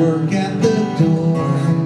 work at the door.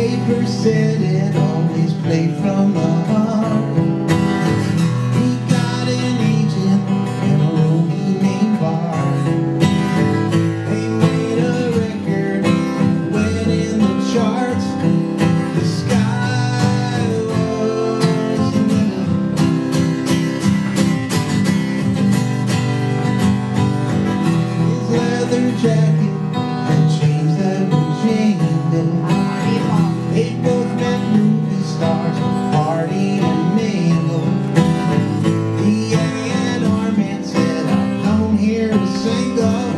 paper said it always played from the heart. He got an agent in a Loki named bar. They made a record, went in the charts. The sky was the His leather jacket. sem dó.